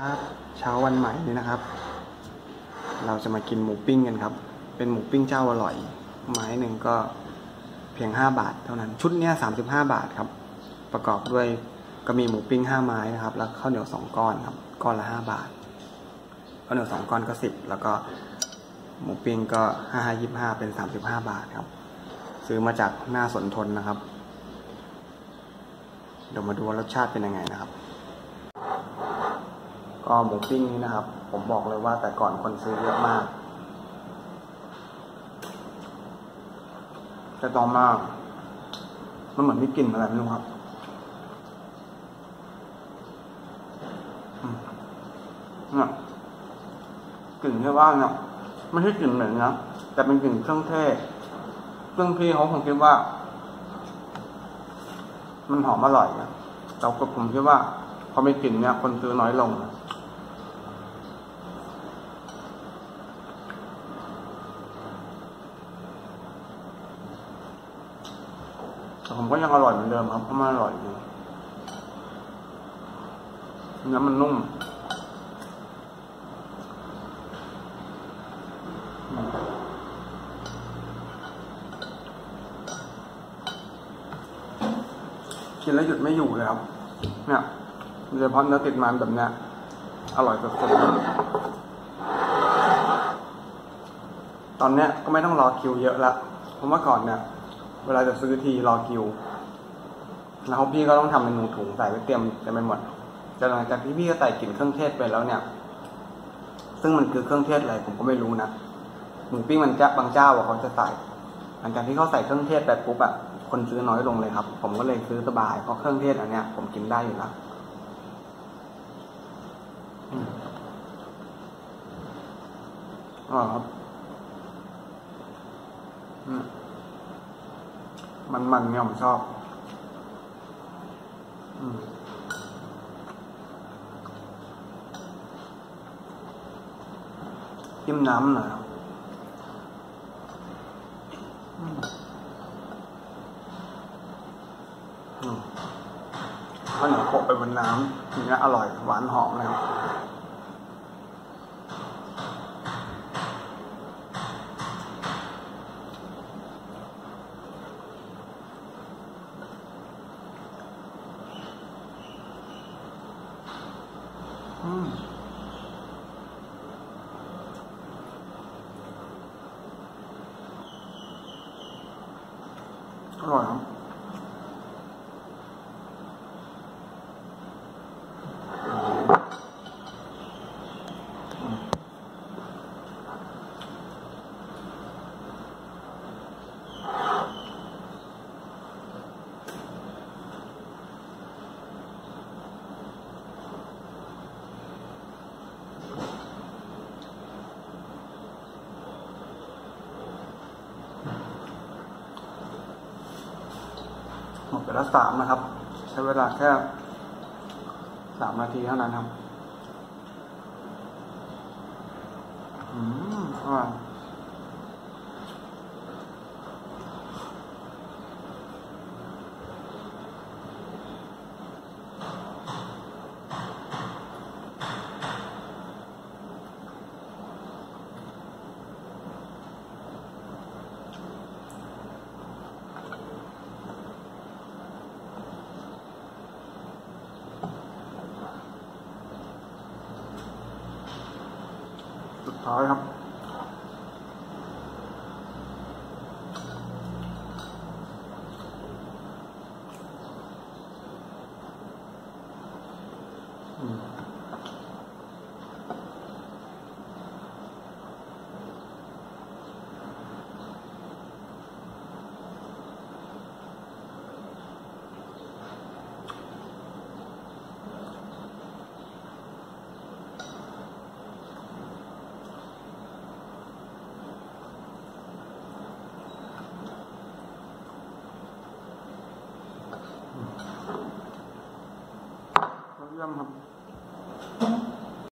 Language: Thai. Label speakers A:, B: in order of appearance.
A: ครับเช้าวันใหม่นี้นะครับ เราจะมากินหมูปิ้งกันครับ เป็นหมูปิ้งเจ้าอร่อย ไม้หนึ่งก็เพียง5บาทเท่านั้น ชุดเนี้ย35บาทครับ ประกอบด้วยก็มีหมูปิ้ง5ไม้นะครับ แล้วข้าวเหนียว2ก้อนครับ ก้อนละ5บาท ข้าวเหนียว2ก้อนก็10แล้วก็หมูปิ้งก็5 5 25เป็น35บาทครับ ซื้อมาจากหน้าสนทนนะครับ เดี๋ยวมาดูว่ารสชาติเป็นยังไงนะครับ ก็หมูปิ้งนี้นะครับ ผมบอกเลยว่าแต่ก่อนคนซื้อเยอะมาก แต่ต่อมามันเหมือนมีกลิ่นอะไรไม่รู้ครับเนี่ยกลิ่นที่ว่าเนี่ยไม่ใช่กลิ่นเหม็นนะแต่เป็นกลิ่นเครื่องเทศซึ่องพี่เขาคงคิดว่า มันหอมอร่อยนะแต่กับผมคิดว่าพอมีกลิ่นเนี่ย คนซื้อน้อยลง แต่ผมก็ยังอร่อยเหมือนเดิมครับเพราะมันอร่อยดีเนื้อมันนุ่มอืมกินแล้วหยุดไม่อยู่เลยครับ เนี่ยโดยเฉพาะเนื้อติดมันแบบเนี้ยอร่อยสุดๆตอนเนี้ยก็ไม่ต้องรอคิวเยอะละเพราะเมื่อก่อนเนี่ย เวลาจะซื้อทีรอคิว แล้วพี่ก็ต้องทำเมนูถุงใส่ไว้เตรียมเต็มไปหมดแต่หลังจากที่พี่ก็ใส่กลิ่นเครื่องเทศไปแล้วเนี่ย ซึ่งมันคือเครื่องเทศอะไรผมก็ไม่รู้นะหมูปิ้งมันจะบางเจ้าอะเขาจะใส่หลังจากที่เขาใส่เครื่องเทศไปปุ๊บอะคนซื้อน้อยลงเลยครับ ผมก็เลยซื้อสบายเพราะเครื่องเทศอันเนี้ยผมกินได้อยู่แล้วอืมอครับ อืม มันมันเนี่ยผมชอบ อืมจิ้มน้ำหน่อยครับอืมอืมข้าวเหนียวโปะไปบนน้ำอย่างเงี้ยอร่อยหวานหอมเลย ครับ อืมอร่อยครับอืม หมดไปแล้วสามนะครับ ใช้เวลาแค่สามนาทีเท่านั้นครับ อืมอร่อย สุดท้า ย